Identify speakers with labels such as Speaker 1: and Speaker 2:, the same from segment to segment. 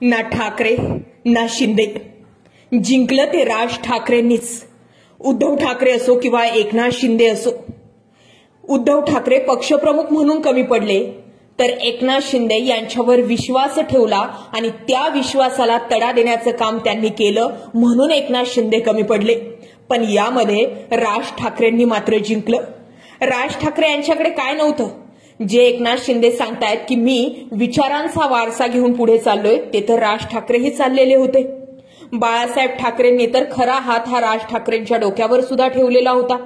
Speaker 1: ना ठाकरे ना शिंदे. जिंकलं ते राज ठाकरेंनीच. उद्धव ठाकरे असो किंवा एकनाथ शिंदे असो. उद्धव ठाकरे पक्षप्रमुख म्हणून कमी पडले तर एकनाथ शिंदे यांच्यावर विश्वास ठेवला आणि त्या विश्वासाला तडा देण्याचं काम त्यांनी केलं म्हणून एकनाथ शिंदे कमी पडले. पण यामध्ये राज ठाकरेंनी मात्र जिंकलं. राज ठाकरे यांच्याकडे काय नव्हतं? जे एकनाथ शिंदे सांगतायत की मी विचारांचा वारसा घेऊन पुढे चाललोय ते तर राज ठाकरेही चाललेले होते. बाळासाहेब ठाकरेंनी तर खरा हात हा राज ठाकरेंच्या डोक्यावर सुद्धा ठेवलेला होता.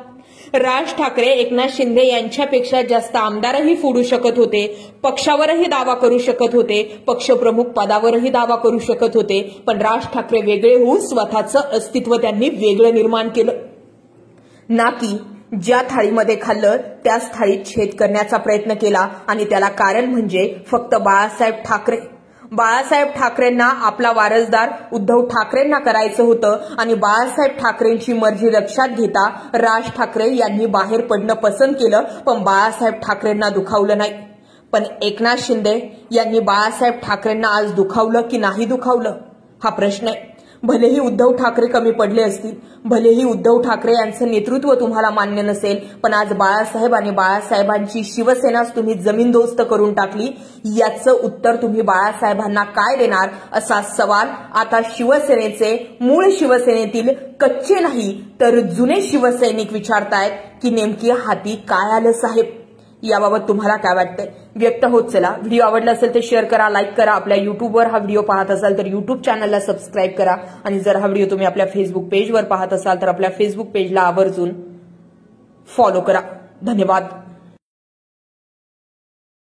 Speaker 1: राज ठाकरे एकनाथ शिंदे यांच्यापेक्षा जास्त आमदारही फोडू शकत होते पक्षावरही दावा करू शकत होते पक्षप्रमुख पदावरही दावा करू शकत होते पण राज ठाकरे वेगळे होऊन स्वतःचं अस्तित्व त्यांनी वेगळं निर्माण केलं. ना की ज्या थाळीमध्ये खाल्लं त्याच थाळीत छेद करण्याचा प्रयत्न केला आणि त्याला कारण म्हणजे फक्त बाळासाहेब ठाकरे. बाळासाहेब ठाकरेंना आपला वारसदार उद्धव ठाकरेंना करायचं होतं आणि बाळासाहेब ठाकरेंची मर्जी लक्षात घेता राज ठाकरे यांनी बाहेर पडणं पसंत केलं पण बाळासाहेब ठाकरेंना दुखावलं नाही. पण एकनाथ शिंदे यांनी बाळासाहेब ठाकरेंना आज दुखावलं की नाही दुखावलं? हा प्रश्न आहे. भलेही उद्धव ठाकरे कमी पडले असतील भलेही उद्धव ठाकरे यांचं नेतृत्व तुम्हाला मान्य नसेल पण आज बाळासाहेब आणि बाळासाहेबांची शिवसेनाच तुम्ही जमीनदोस्त करून टाकली याचं उत्तर तुम्ही बाळासाहेबांना काय देणार असा सवाल आता शिवसेनेचे मूळ शिवसेनेतील कच्चे नाही तर जुने शिवसैनिक विचारतायत की नेमकी हाती काय आलं साहेब? याबाबत तुम्हाला काय वाटतंय? व्यक्त होत चला. व्हिडिओ आवडला असेल तर शेअर करा लाईक करा. आपल्या युट्यूबवर हा व्हिडिओ पाहत असाल तर युट्यूब चॅनलला सबस्क्राईब करा. आणि जर हा व्हिडिओ तुम्ही आपल्या फेसबुक पेजवर पाहत असाल तर आपल्या फेसबुक पेजला आवर्जून फॉलो करा. धन्यवाद.